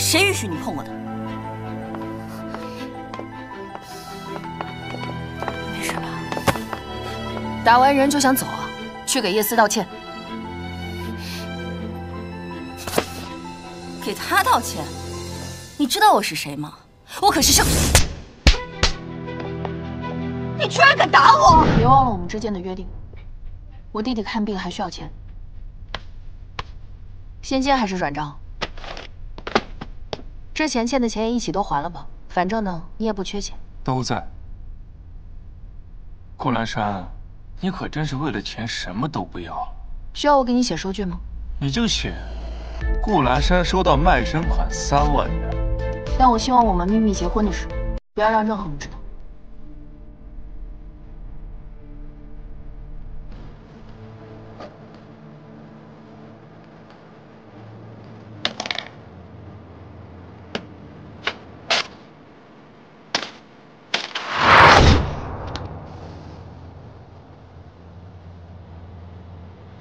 谁允许你碰我的？没事吧？打完人就想走啊？去给叶思道歉。给他道歉？你知道我是谁吗？我可是圣。你居然敢打我！别忘了我们之间的约定。我弟弟看病还需要钱，现金还是转账？之前欠的钱也一起都还了吧，反正呢你也不缺钱。都在。顾兰山，你可真是为了钱什么都不要。需要我给你写收据吗？你就写，顾兰山收到卖身款三万元。但我希望我们秘密结婚的事，不要让任何人知道。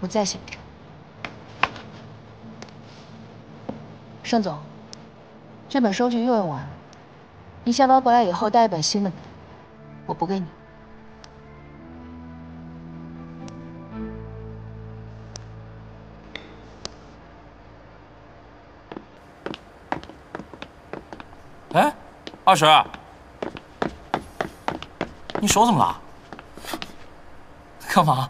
再写着。盛总，这本收据又用完了，你下班回来以后带一本新的，我补给你。哎，二婶，你手怎么了？干嘛？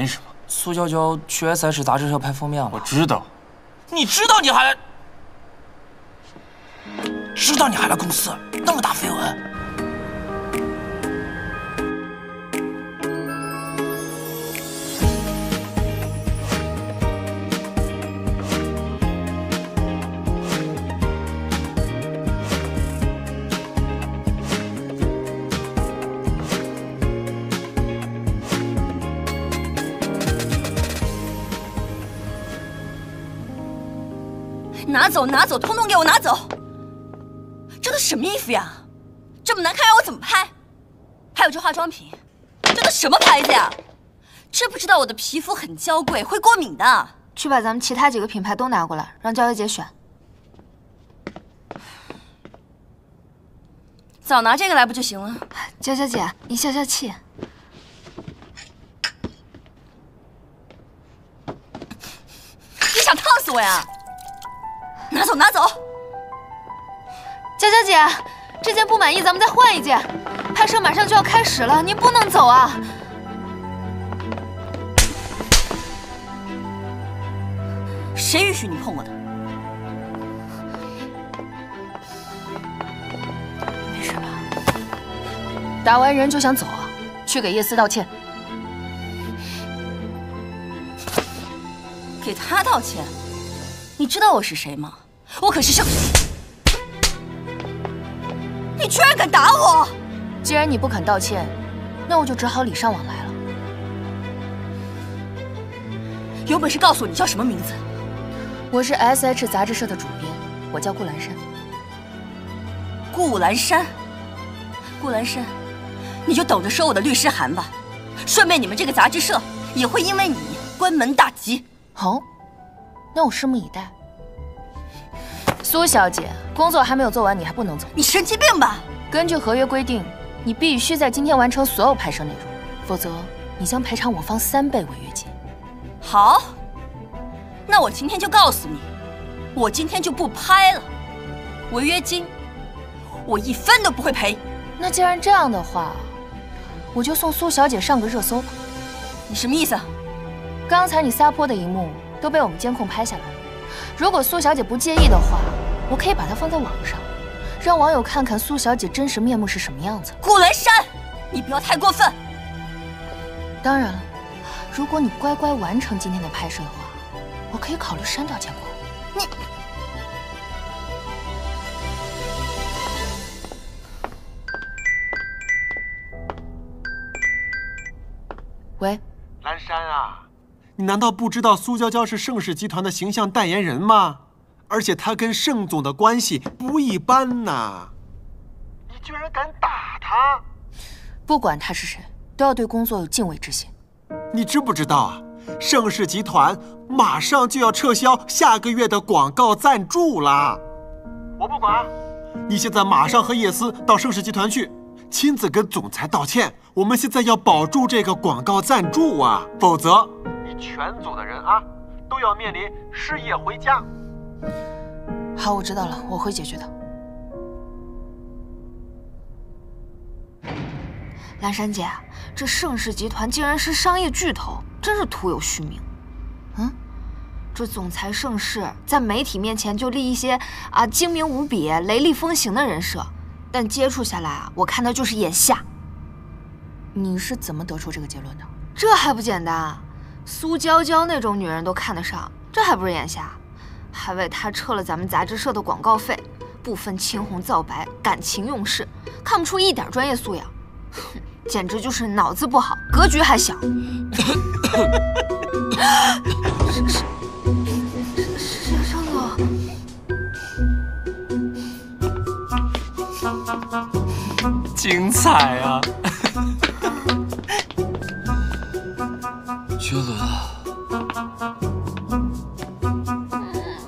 没什么。苏娇娇去 S H 杂志社拍封面了。我知道。你知道你还来？知道你还来公司？那么大绯闻。走，拿走，通通给我拿走！这都什么衣服呀？这么难看，让我怎么拍？还有这化妆品，这都什么牌子呀？知不知道我的皮肤很娇贵，会过敏的？去把咱们其他几个品牌都拿过来，让娇娇姐选。早拿这个来不就行了？娇娇姐，你消消气。你想烫死我呀？拿走，拿走！娇娇姐，这件不满意，咱们再换一件。拍摄马上就要开始了，您不能走啊！谁允许你碰我的？没事吧？打完人就想走啊？去给叶思道歉。给他道歉？你知道我是谁吗？我可是盛。你居然敢打我！既然你不肯道歉，那我就只好礼尚往来了。有本事告诉我你叫什么名字？我是 S H 杂志社的主编，我叫顾兰山。顾兰山，顾兰山，你就等着收我的律师函吧。顺便，你们这个杂志社也会因为你关门大吉。好，那我拭目以待。苏小姐，工作还没有做完，你还不能走。你神经病吧？根据合约规定，你必须在今天完成所有拍摄内容，否则你将赔偿我方三倍违约金。好，那我今天就告诉你，我今天就不拍了，违约金我一分都不会赔。那既然这样的话，我就送苏小姐上个热搜吧。你什么意思？刚才你撒泼的一幕都被我们监控拍下来了。如果苏小姐不介意的话，我可以把它放在网上，让网友看看苏小姐真实面目是什么样子。顾兰山，你不要太过分。当然了，如果你乖乖完成今天的拍摄的话，我可以考虑删掉监控。你，喂，兰山啊。你难道不知道苏娇娇是盛世集团的形象代言人吗？而且她跟盛总的关系不一般呐！你居然敢打她！不管他是谁，都要对工作有敬畏之心。你知不知道啊？盛世集团马上就要撤销下个月的广告赞助啦！我不管，你现在马上和叶思到盛世集团去，亲自跟总裁道歉。我们现在要保住这个广告赞助啊，否则你全组的人啊都要面临失业回家。好，我知道了，我会解决的。蓝山姐，这盛世集团竟然是商业巨头，真是徒有虚名。嗯，这总裁盛世在媒体面前就立一些啊精明无比、雷厉风行的人设，但接触下来啊，我看他就是眼瞎。你是怎么得出这个结论的？这还不简单？苏娇娇那种女人都看得上，这还不是眼瞎？还为她撤了咱们杂志社的广告费，不分青红皂白，感情用事，看不出一点专业素养。哼！简直就是脑子不好，格局还小。是是是，尚总，精彩啊！绝伦啊！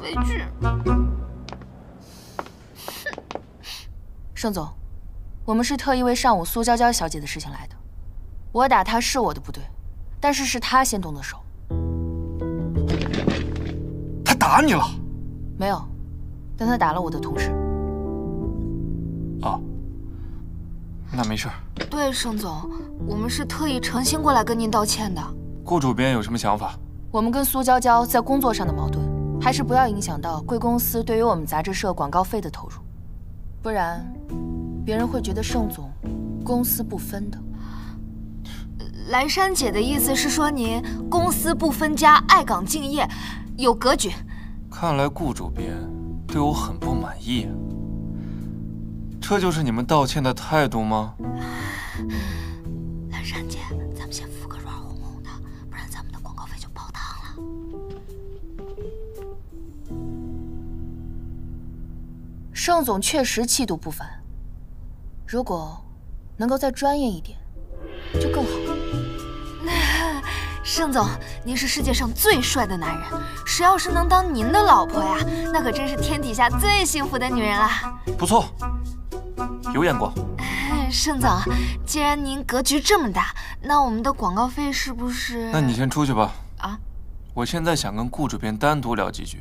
委屈。盛总。我们是特意为上午苏娇娇小姐的事情来的。我打她是我的不对，但是是她先动的手。她打你了？没有，但她打了我的同事。哦，那没事。对，盛总，我们是特意诚心过来跟您道歉的。顾主编有什么想法？我们跟苏娇娇在工作上的矛盾，还是不要影响到贵公司对于我们杂志社广告费的投入，不然。别人会觉得盛总公私不分的。蓝山姐的意思是说您公私不分家，爱岗敬业，有格局。看来顾主编对我很不满意，这就是你们道歉的态度吗？蓝山姐，盛总确实气度不凡。如果能够再专业一点，就更好了。盛总，您是世界上最帅的男人，谁要是能当您的老婆呀，那可真是天底下最幸福的女人了。不错，有眼光。盛总，既然您格局这么大，那我们的广告费是不是？那你先出去吧。啊，我现在想跟顾主编单独聊几句。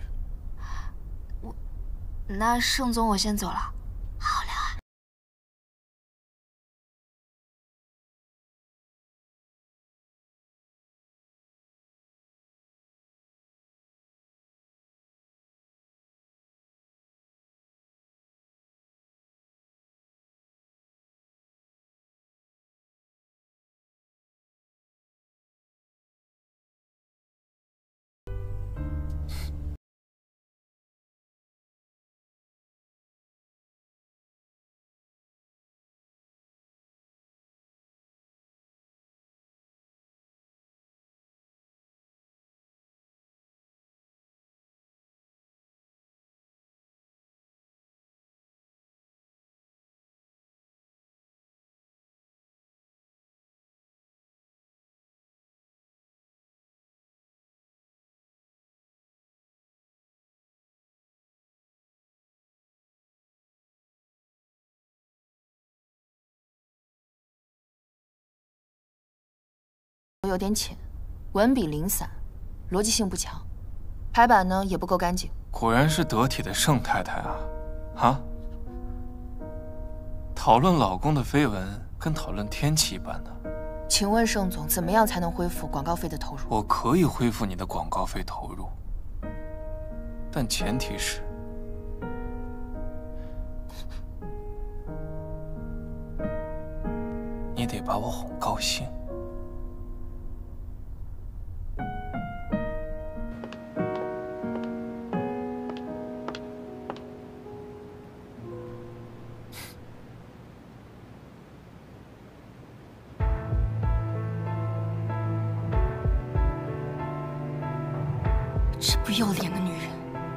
那盛总，我先走了。好聊。有点浅，文笔零散，逻辑性不强，排版呢也不够干净。果然是得体的盛太太啊！啊？讨论老公的绯闻跟讨论天气一般呢。请问盛总，怎么样才能恢复广告费的投入？我可以恢复你的广告费投入，但前提是，你得把我哄高兴。要脸的女人，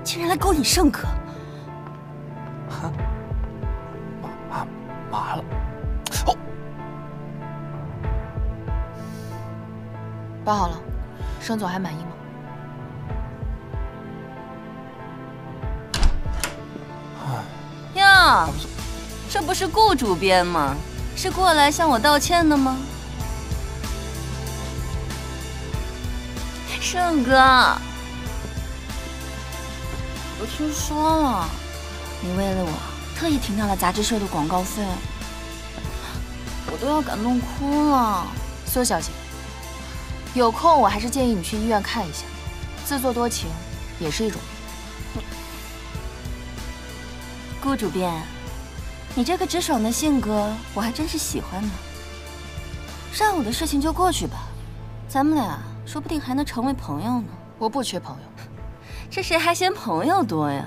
竟然来勾引盛哥！哼，麻麻了，哦，包好了。盛总还满意吗？哟，这不是顾主编吗？是过来向我道歉的吗？盛哥，我听说了，你为了我特意停掉了杂志社的广告费，我都要感动哭了。苏小姐，有空我还是建议你去医院看一下，自作多情也是一种病。顾主编，你这个直爽的性格我还真是喜欢呢。上午的事情就过去吧，咱们俩说不定还能成为朋友呢。我不缺朋友，这谁还嫌朋友多呀？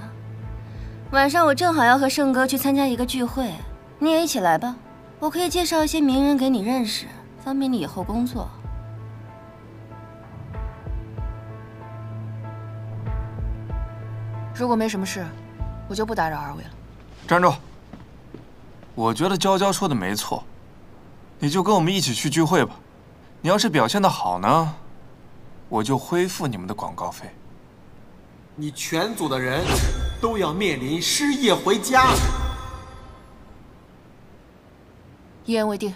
晚上我正好要和盛哥去参加一个聚会，你也一起来吧。我可以介绍一些名人给你认识，方便你以后工作。如果没什么事，我就不打扰二位了。站住！我觉得娇娇说的没错，你就跟我们一起去聚会吧。你要是表现的好呢，我就恢复你们的广告费。你全组的人都要面临失业回家。一言为定。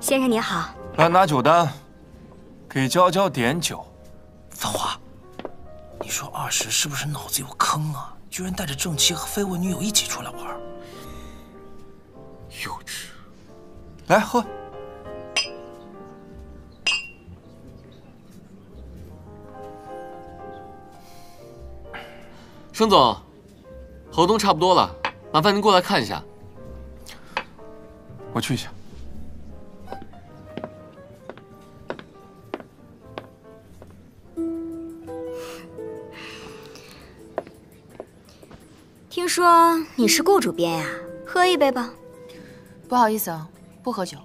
先生您好，来拿酒单，给娇娇点酒。繁华，你说二十是不是脑子有坑啊？居然带着正妻和绯闻女友一起出来玩，幼稚！来喝。盛总，合同差不多了，麻烦您过来看一下。我去一下。说你是顾主编呀，喝一杯吧。不好意思啊，不喝酒。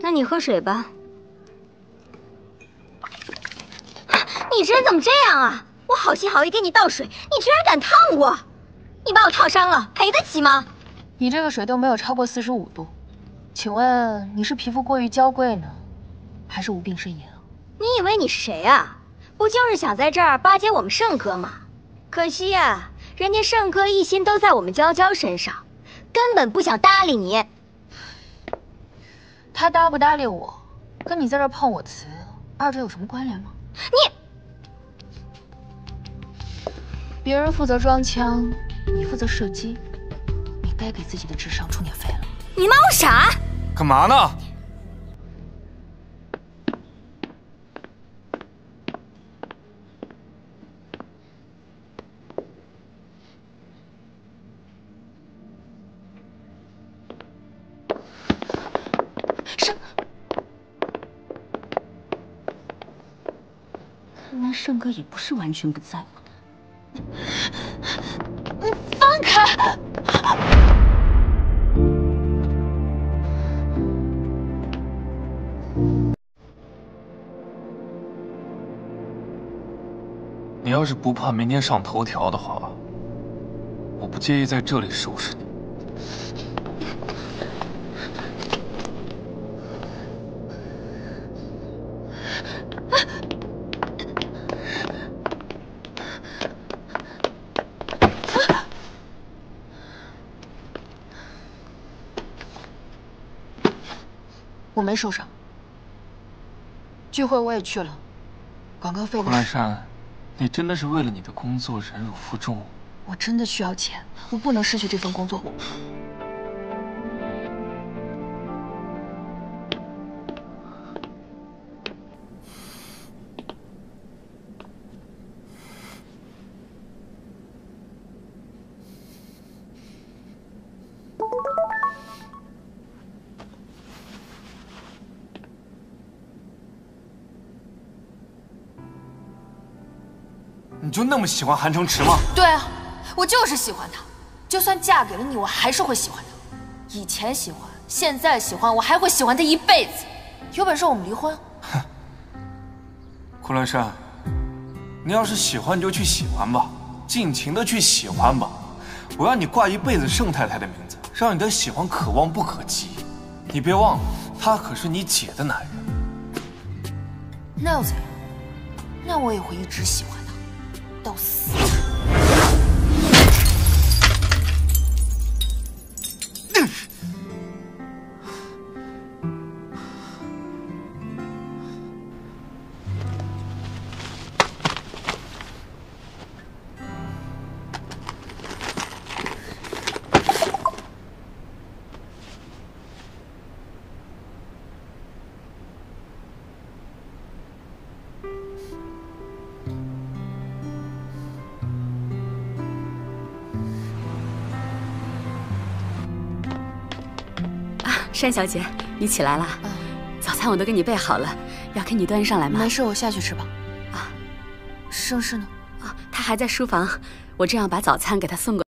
那你喝水吧。你这人怎么这样啊？我好心好意给你倒水，你居然敢烫我！你把我烫伤了，赔得起吗？你这个水都没有超过四十五度，请问你是皮肤过于娇贵呢，还是无病呻吟啊？你以为你是谁啊？不就是想在这儿巴结我们盛哥吗？可惜呀，人家盛哥一心都在我们娇娇身上，根本不想搭理你。他搭不搭理我，跟你在这碰我瓷，二者有什么关联吗？你，别人负责装腔，你负责射击，你该给自己的智商充点费了。你骂我傻？干嘛呢？看来盛哥也不是完全不在乎。你放开！你要是不怕明天上头条的话，我不介意在这里收拾你。没受伤，聚会我也去了，广告费顾兰珊，你真的是为了你的工作忍辱负重？我真的需要钱，我不能失去这份工作。么喜欢韩城池吗？对啊，我就是喜欢他，就算嫁给了你，我还是会喜欢他。以前喜欢，现在喜欢，我还会喜欢他一辈子。有本事我们离婚。哼，昆仑山，你要是喜欢，你就去喜欢吧，尽情的去喜欢吧。我要你挂一辈子盛太太的名字，让你的喜欢可望不可及。你别忘了，他可是你姐的男人。那又怎样？那我也会一直喜欢他，单小姐，你起来了。早餐我都给你备好了，要给你端上来吗？没事，我下去吃吧。啊，盛世呢？啊，他还在书房。我正要把早餐给他送过。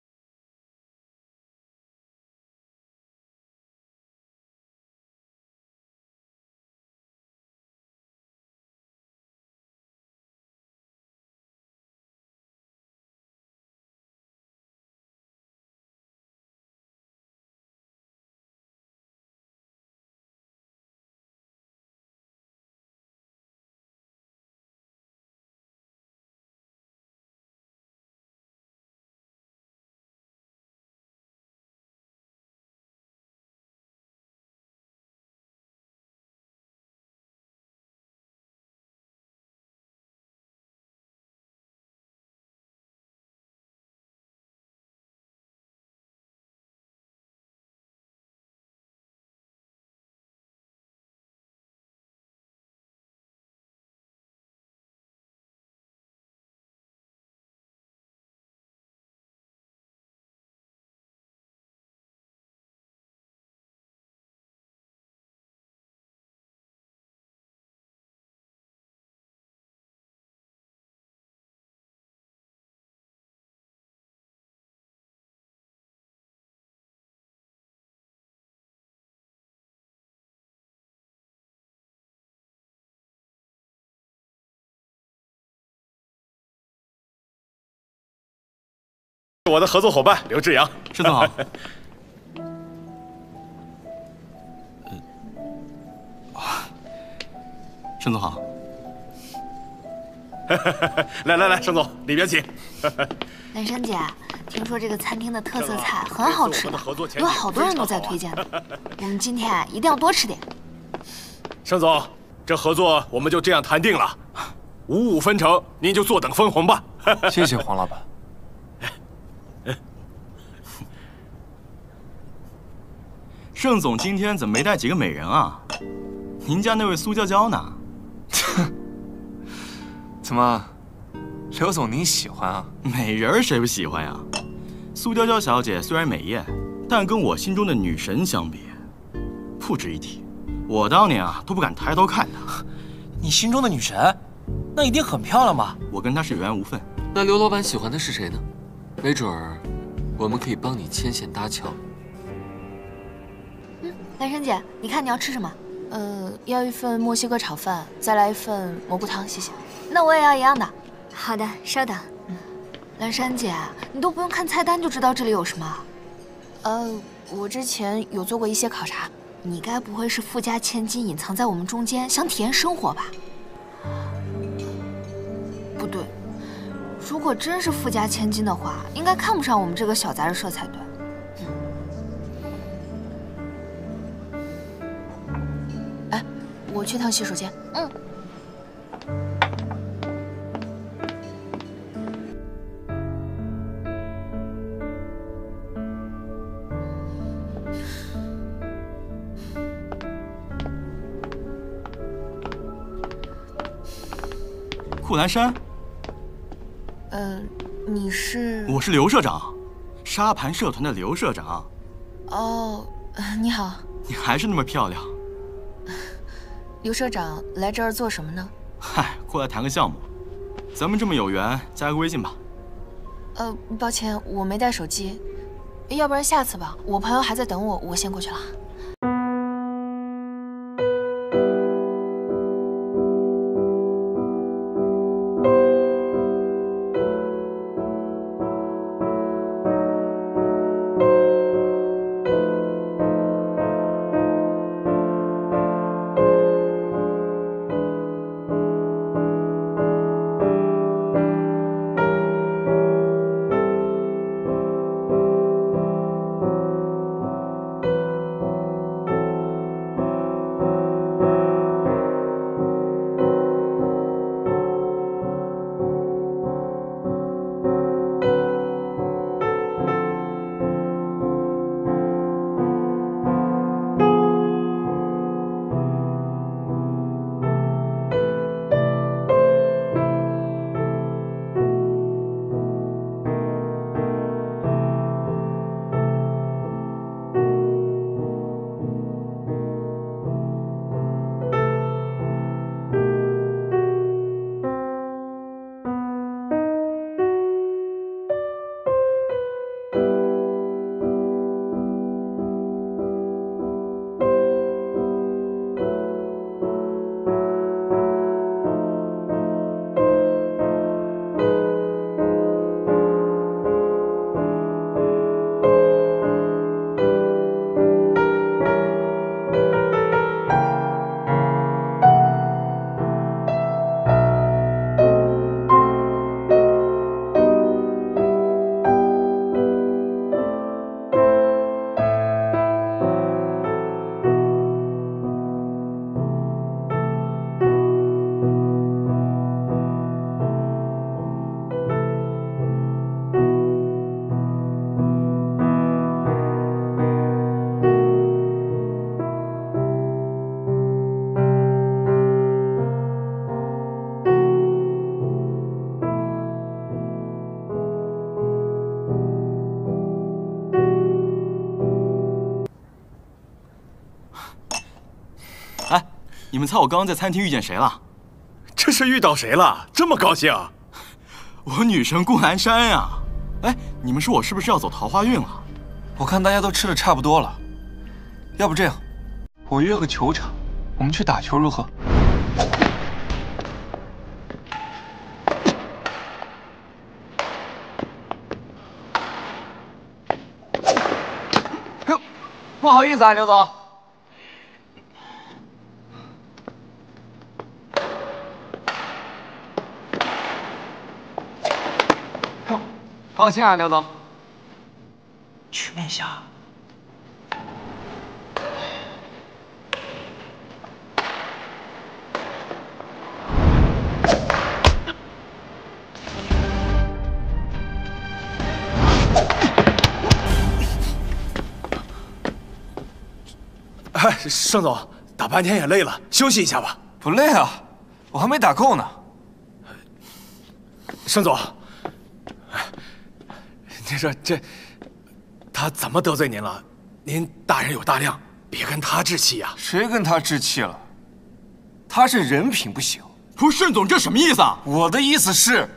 我的合作伙伴刘志阳，盛总好。盛总好。来来来，盛总里边请。兰 山姐，听说这个餐厅的特色菜很好吃的，有好多人都在推荐呢。我们今天一定要多吃点。盛总，这合作我们就这样谈定了，五五分成，您就坐等分红吧。谢谢黄老板。盛总今天怎么没带几个美人啊？您家那位苏娇娇呢？怎么，刘总您喜欢啊？美人谁不喜欢呀？苏娇娇小姐虽然美艳，但跟我心中的女神相比，不值一提。我当年啊都不敢抬头看她。你心中的女神，那一定很漂亮吧？我跟她是有缘无分。那刘老板喜欢的是谁呢？没准儿，我们可以帮你牵线搭桥。兰生姐，你看你要吃什么？呃，要一份墨西哥炒饭，再来一份蘑菇汤，谢谢。那我也要一样的。好的，稍等。嗯，兰山姐，你都不用看菜单就知道这里有什么？呃，我之前有做过一些考察。你该不会是富家千金隐藏在我们中间，想体验生活吧？不对，如果真是富家千金的话，应该看不上我们这个小杂志社才对。我去趟洗手间。嗯。顾南山。呃，你是？我是刘社长，沙盘社团的刘社长。哦，你好。你还是那么漂亮。刘社长来这儿做什么呢？嗨，过来谈个项目。咱们这么有缘，加个微信吧。呃，抱歉，我没带手机，要不然下次吧。我朋友还在等我，我先过去了。你们猜我刚刚在餐厅遇见谁了？这是遇到谁了？这么高兴？我女神顾南山呀！哎，你们说我是不是要走桃花运了？我看大家都吃的差不多了，要不这样，我约个球场，我们去打球如何？哎呦，不好意思啊，刘总。哟，抱歉啊，刘总。去面下。哎，盛总，打半天也累了，休息一下吧。不累啊，我还没打够呢。盛总，你说这他怎么得罪您了？您大人有大量，别跟他置气呀。谁跟他置气了？他是人品不行。不是，盛总，这什么意思啊？我的意思是，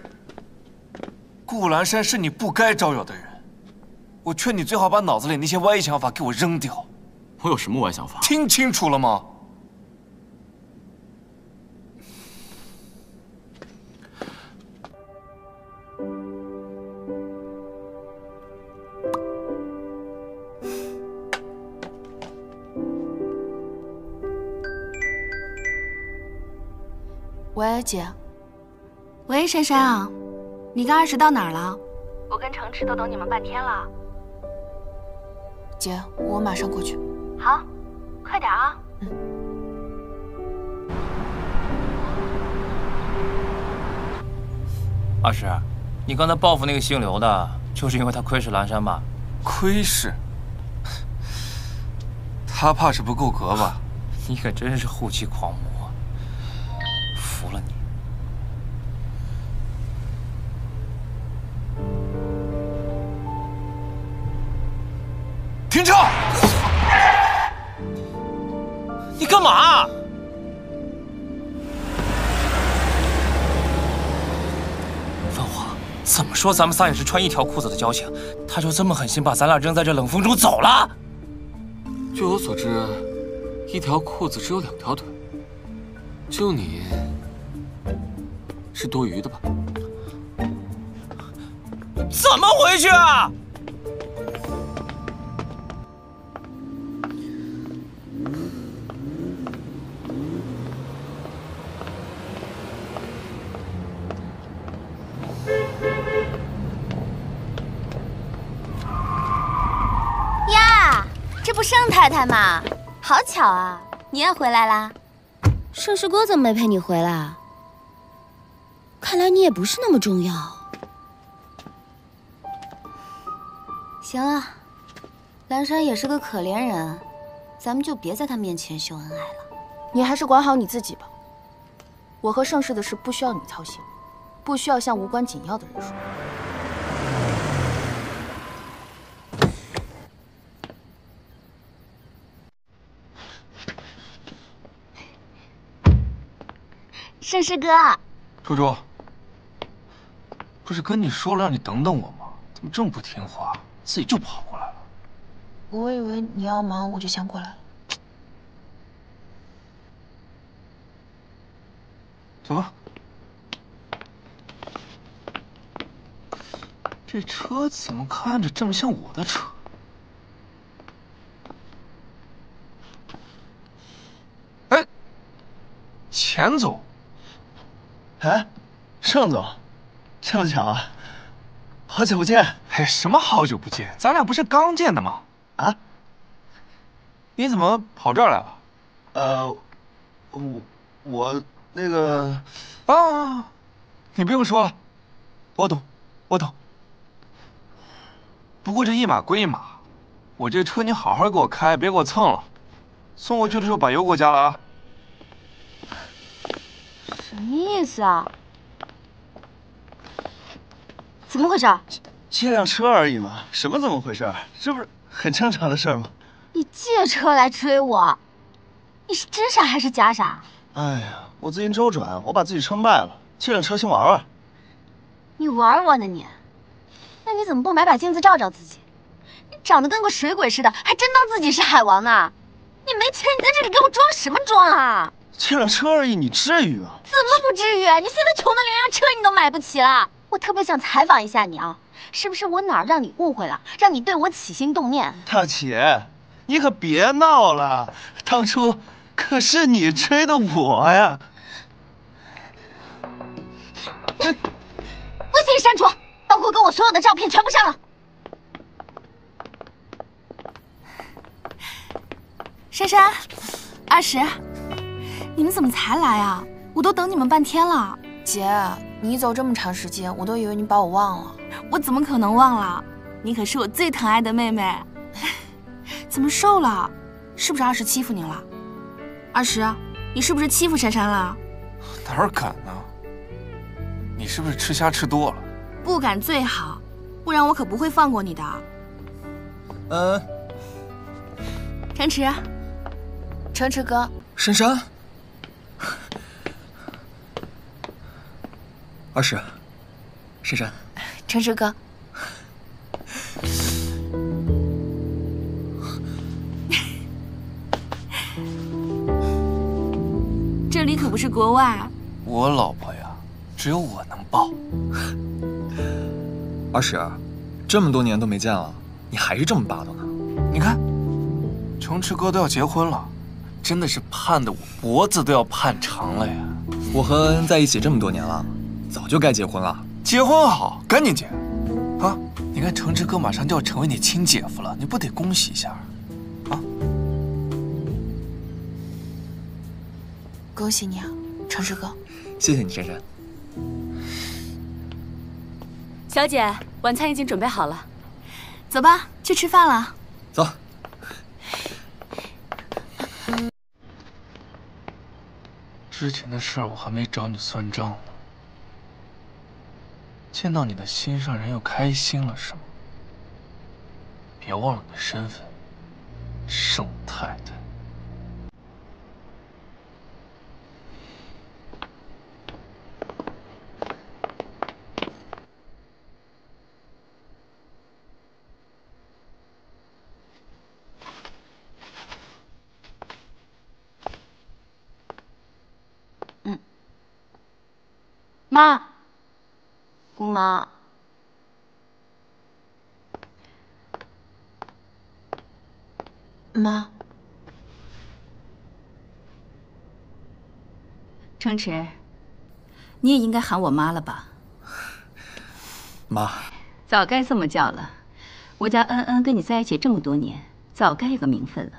顾兰山是你不该招惹的人。我劝你最好把脑子里那些歪想法给我扔掉。我有什么歪想法？听清楚了吗？喂，姐。喂，珊珊，你跟二十到哪儿了？我跟程池都等你们半天了。姐，我马上过去。好，快点啊！嗯。二十，你刚才报复那个姓刘的，就是因为他窥视蓝山吧？窥视？他怕是不够格吧？你可真是护妻狂魔，说咱们仨也是穿一条裤子的交情，他就这么狠心把咱俩扔在这冷风中走了？据我所知，一条裤子只有两条腿，就你是多余的吧？怎么回去啊？太太吗？好巧啊，你也回来啦？盛世哥怎么没陪你回来？看来你也不是那么重要。行了，蓝山也是个可怜人，咱们就别在他面前秀恩爱了。你还是管好你自己吧。我和盛世的事不需要你操心，不需要向无关紧要的人说。盛世哥，猪猪，不是跟你说了让你等等我吗？怎么这么不听话，自己就跑过来了？我以为你要忙，我就先过来了。走吧。这车怎么看着这么像我的车？哎，钱总。哎，盛总，这么巧啊！好久不见。哎，什么好久不见？咱俩不是刚见的吗？啊？你怎么跑这儿来了？呃，我我那个啊，你不用说了，我懂，我懂。不过这一码归一码，我这车你好好给我开，别给我蹭了。送过去的时候把油给我加了啊。什么意思啊？怎么回事？借辆车而已嘛，什么怎么回事？这不是很正常的事吗？你借车来追我，你是真傻还是假傻？哎呀，我资金周转，我把自己车卖了，借辆车先玩玩。你玩我呢你？那你怎么不买把镜子照照自己？你长得跟个水鬼似的，还真当自己是海王呢？你没钱，你在这里给我装什么装啊？借辆车而已，你至于吗？怎么不至于？你现在穷的连辆车你都买不起了。我特别想采访一下你啊，是不是我哪儿让你误会了，让你对我起心动念？大姐，你可别闹了，当初可是你追的我呀！微信删除，包括跟我所有的照片全部删了。珊珊，二十，你们怎么才来啊？我都等你们半天了。姐，你走这么长时间，我都以为你把我忘了。我怎么可能忘了？你可是我最疼爱的妹妹。怎么瘦了？是不是二十欺负你了？二十，你是不是欺负珊珊了？哪敢呢？你是不是吃虾吃多了？不敢最好，不然我可不会放过你的。嗯，城池，城池哥，珊珊，二十，珊珊，城池哥，这里可不是国外。我老婆呀，只有我能抱。二十，这么多年都没见了，你还是这么霸道呢？你看，城池哥都要结婚了，真的是盼的我脖子都要盼长了呀。我和恩恩在一起这么多年了，早就该结婚了。结婚好，赶紧结。啊，你看城池哥马上就要成为你亲姐夫了，你不得恭喜一下啊？恭喜你啊，城池哥！谢谢你，珊珊。小姐，晚餐已经准备好了，走吧，去吃饭了。走。之前的事儿我还没找你算账呢，见到你的心上人又开心了是吗？别忘了你的身份，盛太太。妈，姑妈，妈，程池，你也应该喊我妈了吧？妈，早该这么叫了。我家恩恩跟你在一起这么多年，早该有个名分了。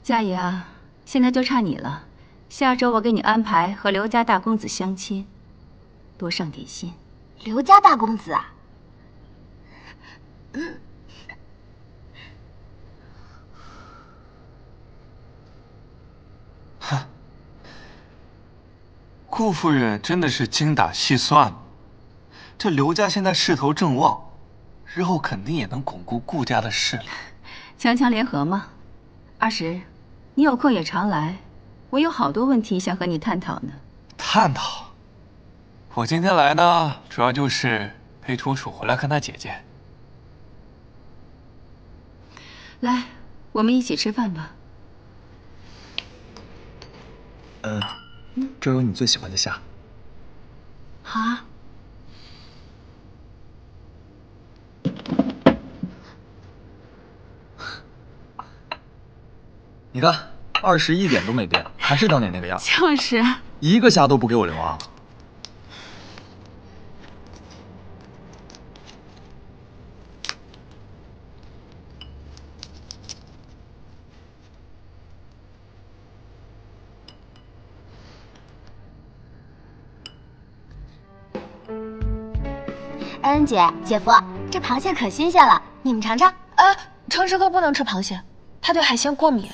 佳怡啊，现在就差你了。下周我给你安排和刘家大公子相亲，多上点心。刘家大公子啊？哼，顾夫人真的是精打细算。这刘家现在势头正旺，日后肯定也能巩固顾家的势力。强强联合嘛。二十，你有空也常来，我有好多问题想和你探讨呢。探讨？我今天来呢，主要就是陪楚楚回来看她姐姐。来，我们一起吃饭吧。嗯，这有你最喜欢的虾。好啊。你看，二十一点都没变，还是当年那个样。就是，一个虾都不给我留啊！恩恩姐、姐夫，这螃蟹可新鲜了，你们尝尝。啊，程师哥不能吃螃蟹，他对海鲜过敏。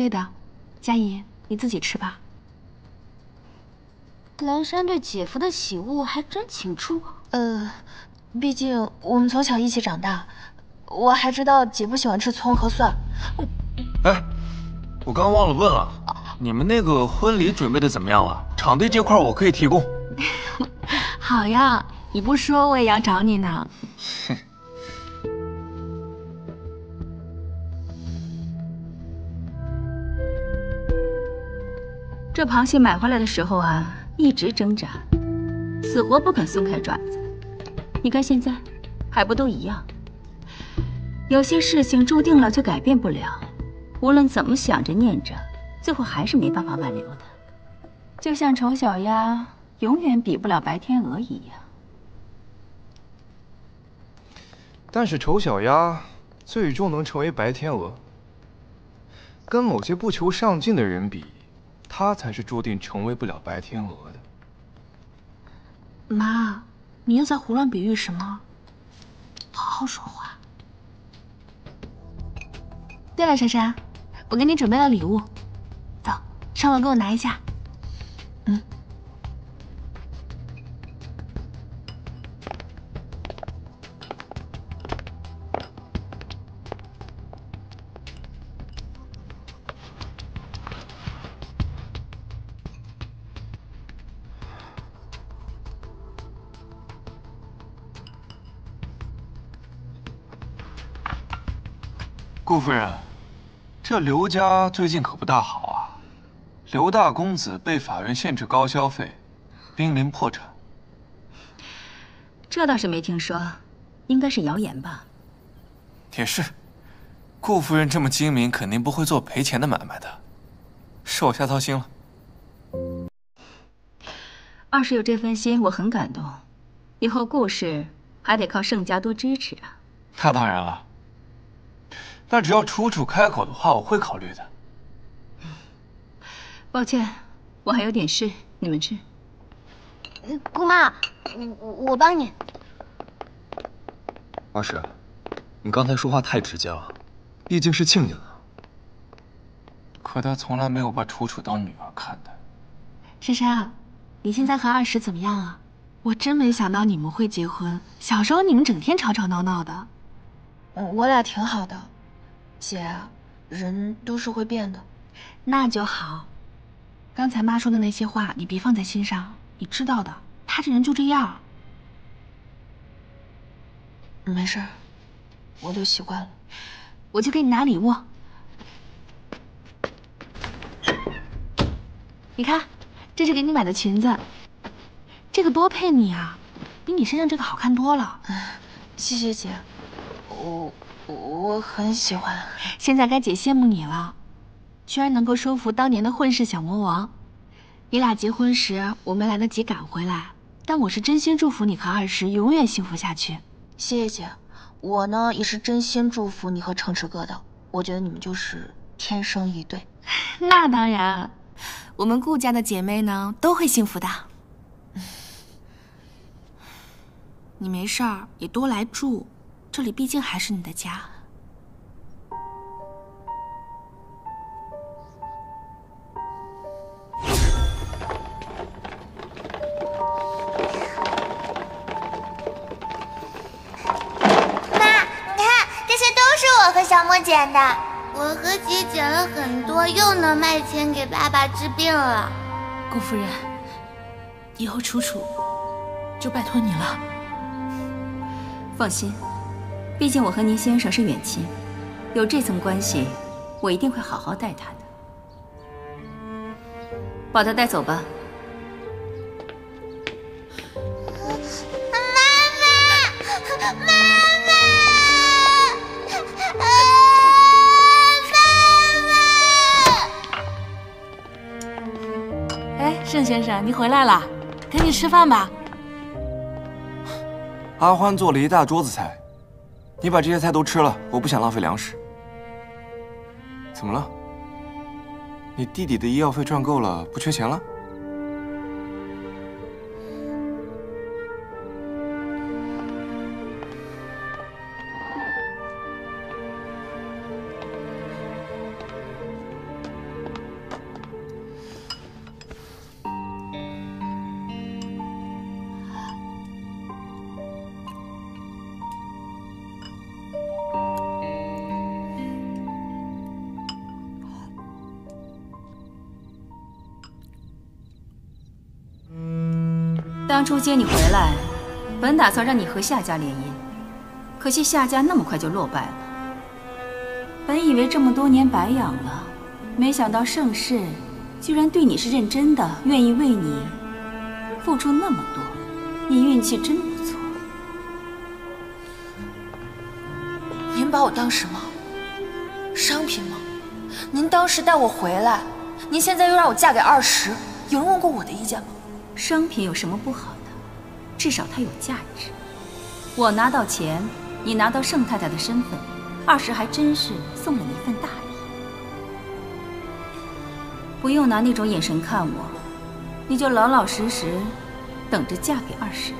对的，佳怡，你自己吃吧。蓝山对姐夫的喜恶还真清楚。呃，毕竟我们从小一起长大，我还知道姐夫喜欢吃葱和蒜。哎，我刚忘了问了，你们那个婚礼准备的怎么样了？场地这块我可以提供。好呀，你不说我也要找你呢。这螃蟹买回来的时候啊，一直挣扎，死活不肯松开爪子。你看现在，还不都一样？有些事情注定了就改变不了，无论怎么想着念着，最后还是没办法挽留的。就像丑小鸭永远比不了白天鹅一样。但是丑小鸭最终能成为白天鹅，跟某些不求上进的人比。他才是注定成为不了白天鹅的。妈，你又在胡乱比喻什么？好好说话。对了，珊珊，我给你准备了礼物，走上楼给我拿一下。嗯。夫人，这刘家最近可不大好啊！刘大公子被法院限制高消费，濒临破产。这倒是没听说，应该是谣言吧？也是，顾夫人这么精明，肯定不会做赔钱的买卖的，是我瞎操心了。二是有这份心，我很感动。以后顾氏还得靠盛家多支持啊。那当然了。但只要楚楚开口的话，我会考虑的。抱歉，我还有点事，你们吃。姑妈，我我帮你。二婶，你刚才说话太直接了，毕竟是亲家的。可他从来没有把楚楚当女儿看待。珊珊，你现在和二婶怎么样啊？我真没想到你们会结婚。小时候你们整天吵吵闹闹的。嗯，我俩挺好的。姐，人都是会变的，那就好。刚才妈说的那些话，你别放在心上，你知道的。她这人就这样。没事，我都习惯了。我去给你拿礼物。你看，这是给你买的裙子，这个多配你啊，比你身上这个好看多了。谢谢姐，我我很喜欢。现在该姐羡慕你了，居然能够收服当年的混世小魔王。你俩结婚时我没来得及赶回来，但我是真心祝福你和二石永远幸福下去。谢谢姐，我呢也是真心祝福你和城池哥的。我觉得你们就是天生一对。那当然，我们顾家的姐妹呢都会幸福的。你没事儿也多来住，这里毕竟还是你的家。妈，你看，这些都是我和小莫捡的。我和姐捡了很多，又能卖钱给爸爸治病了。顾夫人，以后楚楚就拜托你了。放心，毕竟我和倪先生是远亲，有这层关系，我一定会好好待他的。把他带走吧。妈妈，哎，盛先生，你回来了，赶紧吃饭吧。阿欢做了一大桌子菜，你把这些菜都吃了，我不想浪费粮食。怎么了？你弟弟的医药费赚够了，不缺钱了？接你回来，本打算让你和夏家联姻，可惜夏家那么快就落败了。本以为这么多年白养了，没想到盛世居然对你是认真的，愿意为你付出那么多，你运气真不错。您把我当什么？商品吗？您当时带我回来，您现在又让我嫁给二十，有人问过我的意见吗？商品有什么不好？至少它有价值。我拿到钱，你拿到盛太太的身份，二十还真是送了你一份大礼。不用拿那种眼神看我，你就老老实实等着嫁给二十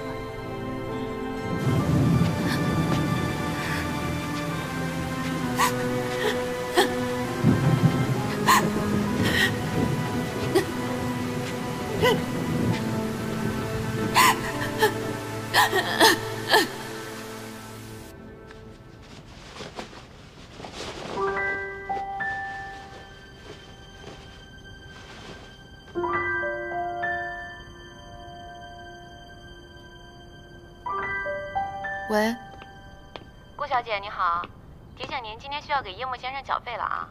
要给樱木先生缴费了啊。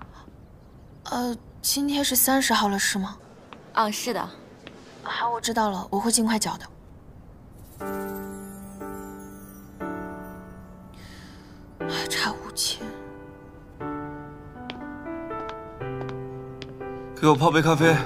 呃，今天是三十号了，是吗？啊，是的。好，我知道了，我会尽快缴的。还差五千。给我泡杯咖啡。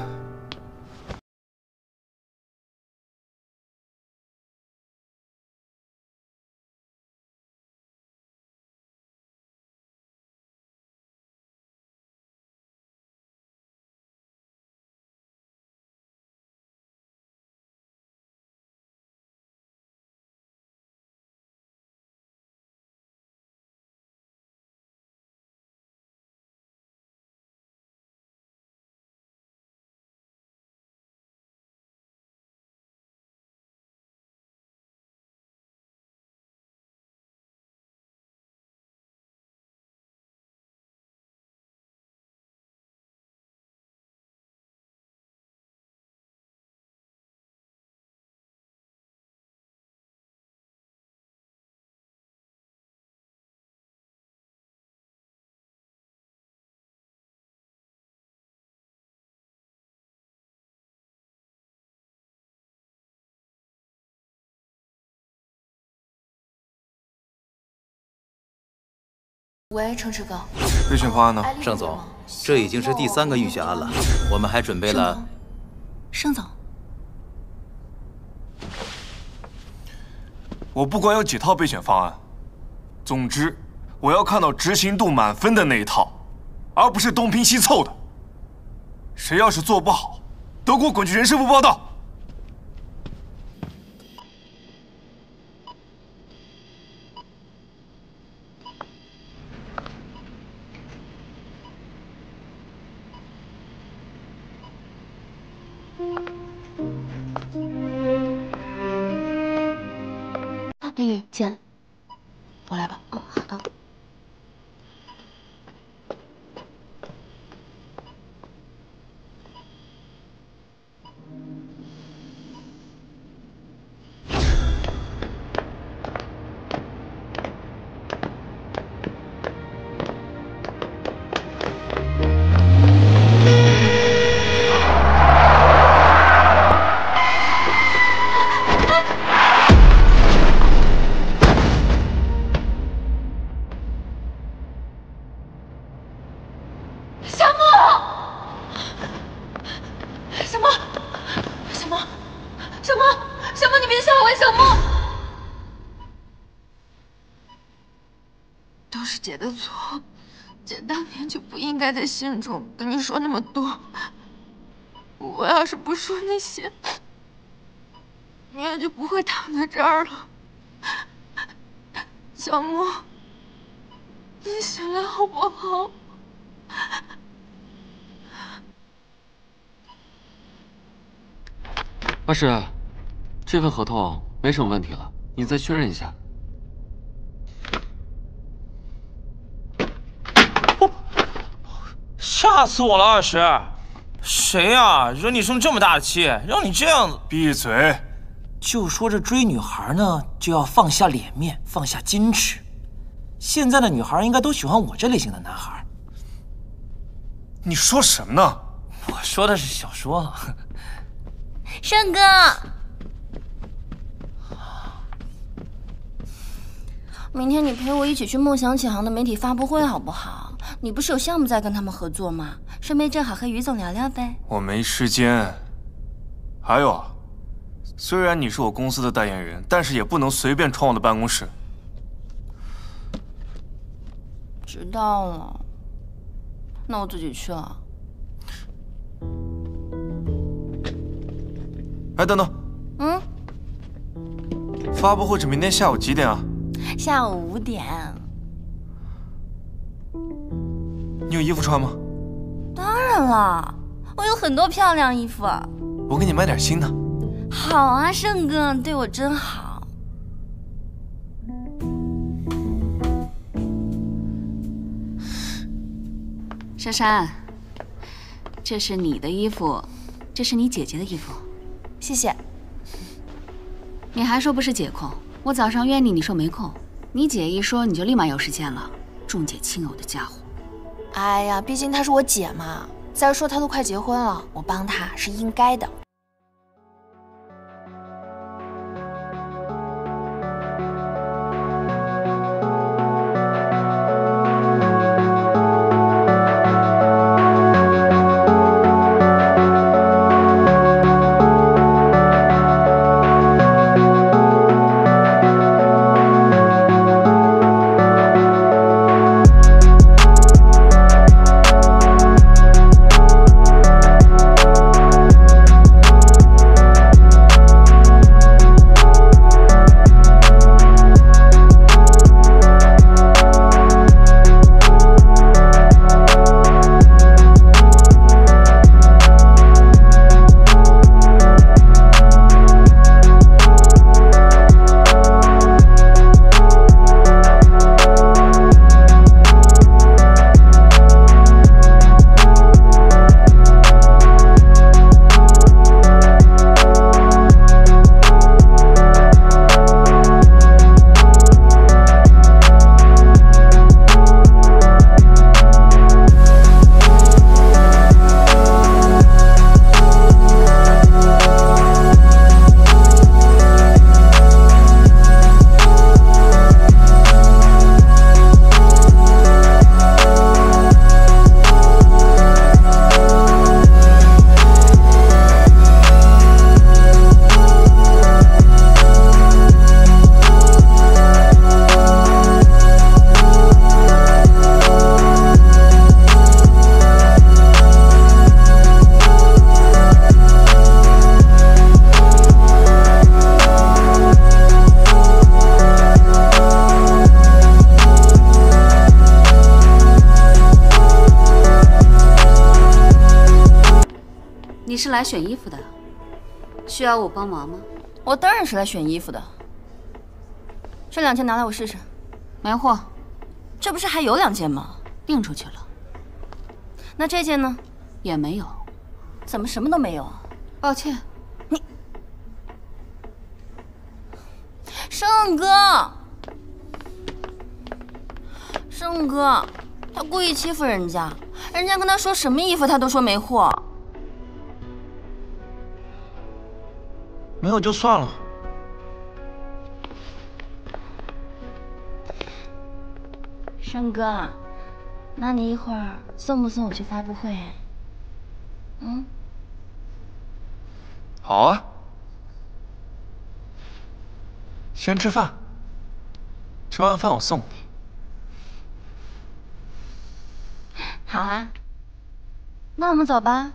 喂，程池哥，备选方案呢？盛总，这已经是第三个预选案了，我们还准备了。盛总，我不管有几套备选方案，总之我要看到执行度满分的那一套，而不是东拼西凑的。谁要是做不好，都给我滚去人事部报道。丽丽，姐，我来吧。哦，好的。不应该在信中跟你说那么多。我要是不说那些，你也就不会躺在这儿了。小莫，你醒来好不好？阿石，这份合同没什么问题了，你再确认一下。吓死我了，二十！谁呀，惹你生这么大的气，让你这样子？闭嘴！就说这追女孩呢，就要放下脸面，放下矜持。现在的女孩应该都喜欢我这类型的男孩。你说什么呢？我说的是小说。盛哥，明天你陪我一起去梦想启航的媒体发布会好不好？你不是有项目在跟他们合作吗？顺便正好和于总聊聊呗。我没时间。还有啊，虽然你是我公司的代言人，但是也不能随便闯我的办公室。知道了，那我自己去了。哎，等等，嗯，发布会是明天下午几点啊？下午五点。你有衣服穿吗？当然了，我有很多漂亮衣服。我给你买点新的。好啊，盛哥，对我真好。珊珊，这是你的衣服，这是你姐姐的衣服。谢谢。你还说不是姐控？我早上约你，你说没空。你姐一说，你就立马有时间了。重姐轻友的家伙。哎呀，毕竟她是我姐嘛。再说她都快结婚了，我帮她是应该的。来选衣服的。这两件拿来我试试。没货。这不是还有两件吗？订出去了。那这件呢？也没有。怎么什么都没有啊？抱歉。你，盛哥，盛哥，他故意欺负人家，人家跟他说什么衣服，他都说没货。没有就算了。盛哥，那你一会儿送不送我去发布会？嗯，好啊。先吃饭，吃完饭我送你。好啊，那我们走吧。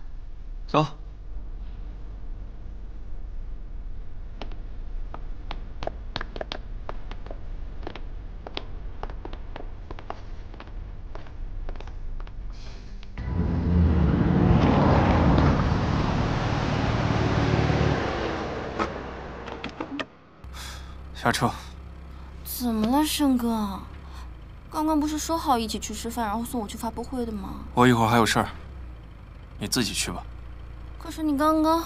走。下车。怎么了，盛哥？刚刚不是说好一起去吃饭，然后送我去发布会的吗？我一会儿还有事儿，你自己去吧。可是你刚刚……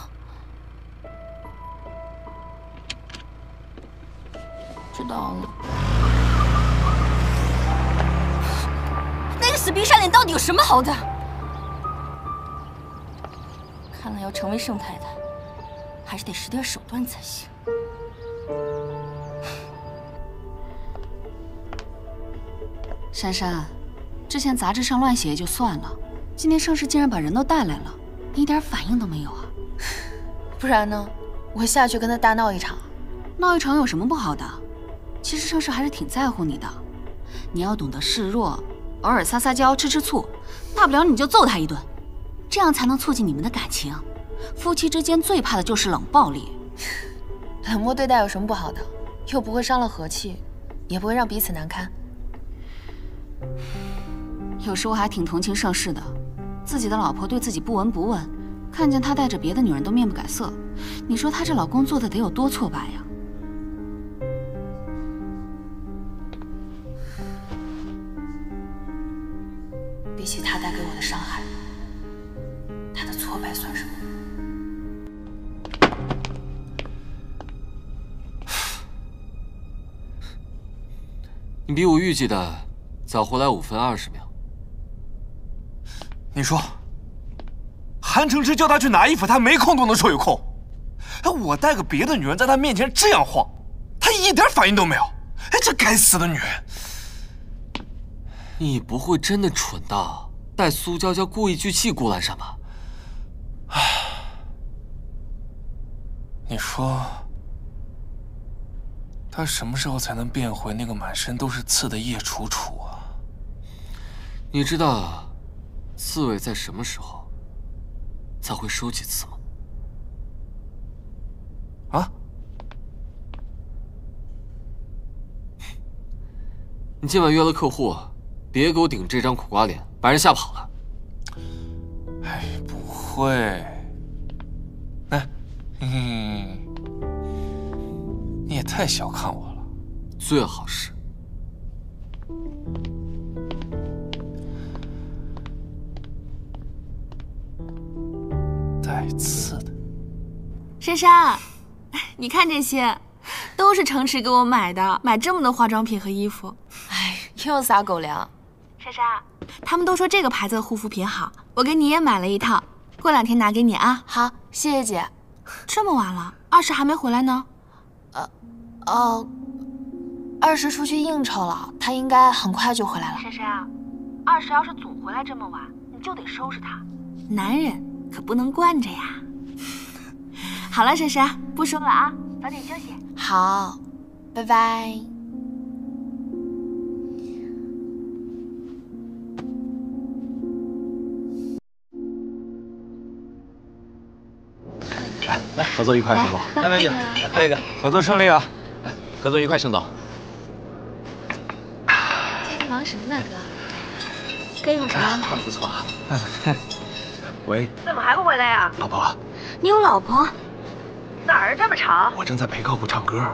知道了。那个死逼晒脸到底有什么好的？看来要成为盛太太，还是得使点手段才行。珊珊，之前杂志上乱写也就算了，今天盛世竟然把人都带来了，你一点反应都没有啊？不然呢？我下去跟他大闹一场。闹一场有什么不好的？其实盛世还是挺在乎你的，你要懂得示弱，偶尔撒撒娇、吃吃醋，大不了你就揍他一顿，这样才能促进你们的感情。夫妻之间最怕的就是冷暴力。冷漠对待有什么不好的？又不会伤了和气，也不会让彼此难堪。有时我还挺同情盛世的，自己的老婆对自己不闻不问，看见他带着别的女人都面不改色，你说他这老公做的得有多挫败呀？比起他带给我的伤害，他的挫败算什么？你比我预计的早回来五分二十秒。你说，韩承之叫他去拿衣服，他没空都能说有空。哎，我带个别的女人在他面前这样晃，他一点反应都没有。哎，这该死的女人！你不会真的蠢到带苏娇娇故意去气顾兰山吧？唉，你说，他什么时候才能变回那个满身都是刺的叶楚楚啊？你知道，刺猬在什么时候才会收几次吗？啊？你今晚约了客户，别给我顶这张苦瓜脸，把人吓跑了。哎，不会。来，嗯，你也太小看我了。最好是。带刺的。珊珊，你看这些，都是程池给我买的，买这么多化妆品和衣服。哎，又撒狗粮。珊珊，他们都说这个牌子的护肤品好，我给你也买了一套，过两天拿给你啊。好，谢谢姐。这么晚了，二十还没回来呢。呃，哦，二十出去应酬了，他应该很快就回来了。珊珊，二十要是总回来这么晚，你就得收拾他。男人可不能惯着呀。好了，珊珊，不说了啊，早点休息。好，拜拜。来来，合作愉快，盛总。来美女，喝一个。合作顺利啊！合作愉快，盛总。最近忙什么呢，哥？哥用什么？不错啊。喂。怎么还不回来呀？老婆，你有老婆？哪儿这么吵？我正在陪客户唱歌。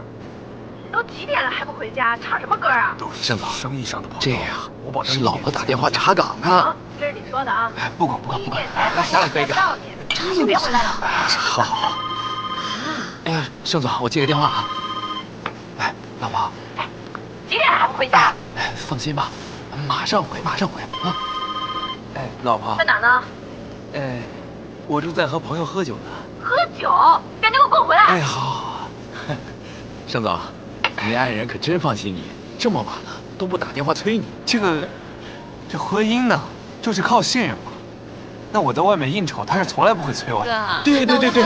都几点了还不回家？唱什么歌啊？盛总，生意上的朋友这样，我保证是老婆打电话查岗呢。这是你说的啊？哎，不管不管不管，来，咱俩喝一个。你就别回来了。好，好，好。哎呀，盛总，我接个电话啊。哎，老婆。几点还不回家？哎，放心吧，马上回，马上回啊。哎，老婆。在哪呢？哎，我正在和朋友喝酒呢。喝酒？赶紧给我滚回来！哎，好，好，好。盛总。你爱人可真放心你，这么晚了都不打电话催你。这个，这婚姻呢，就是靠信任嘛。那我在外面应酬，他是从来不会催我的。对对对对，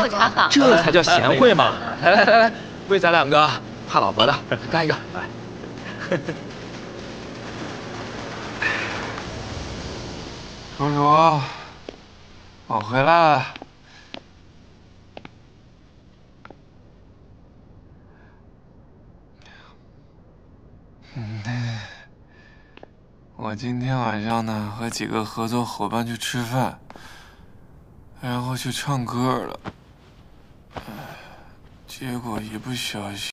这才叫贤惠嘛！来来来来，为咱两个怕老婆的干一个。来，叔叔，我回来了。我今天晚上呢和几个合作伙伴去吃饭，然后去唱歌了，结果一不小心。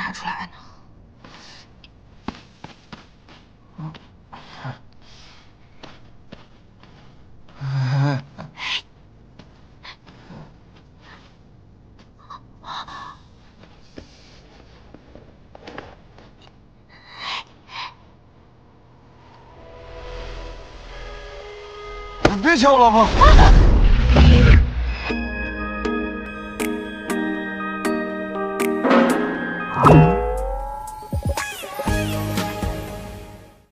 拿出来呢？别抢我老婆！